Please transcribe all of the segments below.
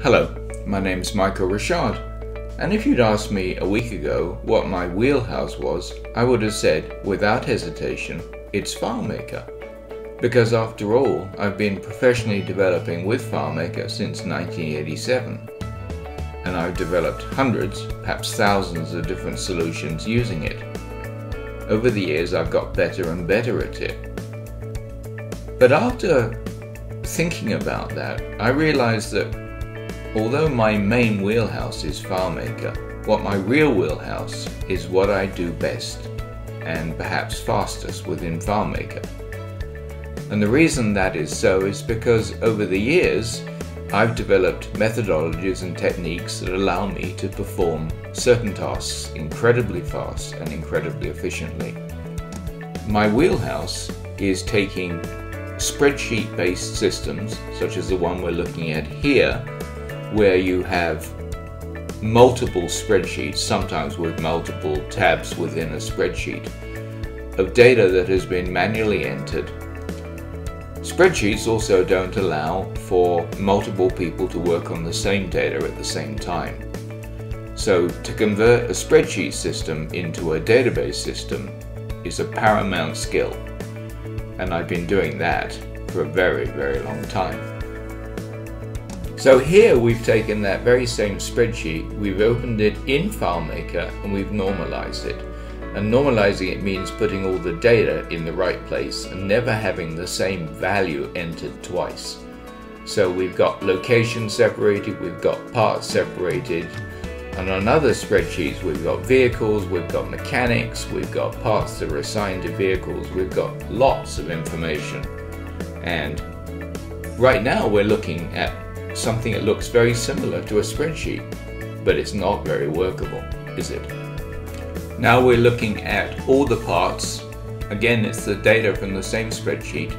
Hello, my name is Michael Rocharde, and if you'd asked me a week ago what my wheelhouse was, I would have said, without hesitation, it's FileMaker. Because after all, I've been professionally developing with FileMaker since 1987, and I've developed hundreds, perhaps thousands of different solutions using it. Over the years, I've got better and better at it. But after thinking about that, I realized that Although my main wheelhouse is FileMaker, what my real wheelhouse is what I do best and perhaps fastest within FileMaker. And the reason that is so is because over the years I've developed methodologies and techniques that allow me to perform certain tasks incredibly fast and incredibly efficiently. My wheelhouse is taking spreadsheet based systems, such as the one we're looking at here, where you have multiple spreadsheets, sometimes with multiple tabs within a spreadsheet, of data that has been manually entered. Spreadsheets also don't allow for multiple people to work on the same data at the same time. So to convert a spreadsheet system into a database system is a paramount skill. And I've been doing that for a very, very long time. So here we've taken that very same spreadsheet, we've opened it in FileMaker and we've normalized it. And normalizing it means putting all the data in the right place and never having the same value entered twice. So we've got location separated, we've got parts separated, and on other spreadsheets we've got vehicles, we've got mechanics, we've got parts that are assigned to vehicles, we've got lots of information. And right now we're looking at something that looks very similar to a spreadsheet, but it's not very workable, is it? Now we're looking at all the parts. Again, it's the data from the same spreadsheet.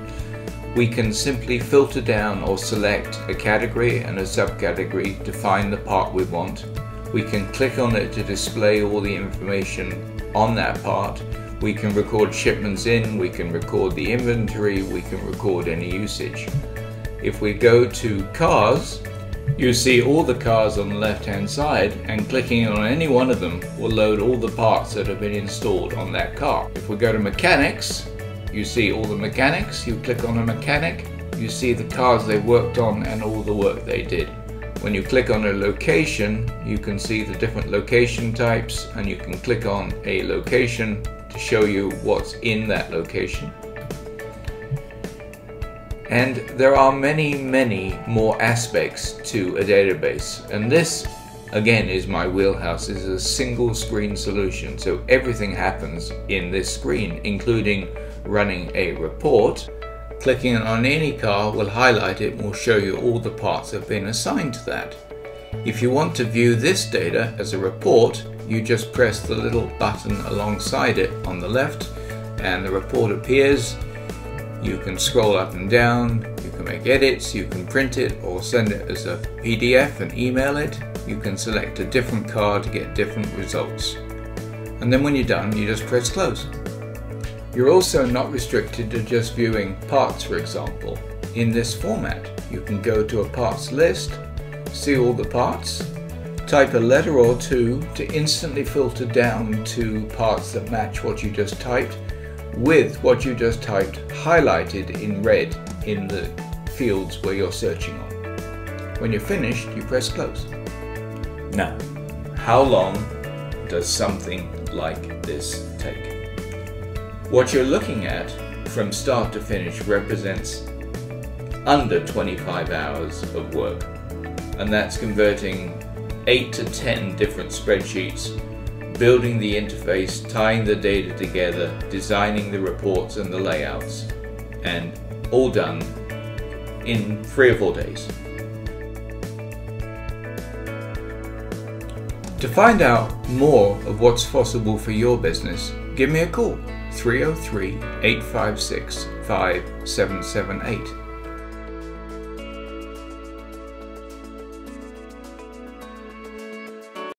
We can simply filter down or select a category and a subcategory to find the part we want. We can click on it to display all the information on that part. We can record shipments in, we can record the inventory, we can record any usage. If we go to cars, you see all the cars on the left hand side and clicking on any one of them will load all the parts that have been installed on that car. If we go to mechanics, you see all the mechanics, you click on a mechanic, you see the cars they worked on and all the work they did. When you click on a location, you can see the different location types and you can click on a location to show you what's in that location. And there are many, many more aspects to a database. And this, again, is my wheelhouse, is a single screen solution. So everything happens in this screen, including running a report. Clicking on any car will highlight it and will show you all the parts that have been assigned to that. If you want to view this data as a report, you just press the little button alongside it on the left and the report appears you can scroll up and down, you can make edits, you can print it or send it as a PDF and email it. You can select a different card to get different results. And then when you're done, you just press close. You're also not restricted to just viewing parts, for example. In this format, you can go to a parts list, see all the parts, type a letter or two to instantly filter down to parts that match what you just typed, with what you just typed highlighted in red in the fields where you're searching on. When you're finished, you press close. Now, how long does something like this take? What you're looking at from start to finish represents under 25 hours of work, and that's converting 8 to 10 different spreadsheets building the interface, tying the data together, designing the reports and the layouts, and all done in three or four days. To find out more of what's possible for your business, give me a call 303 856 5778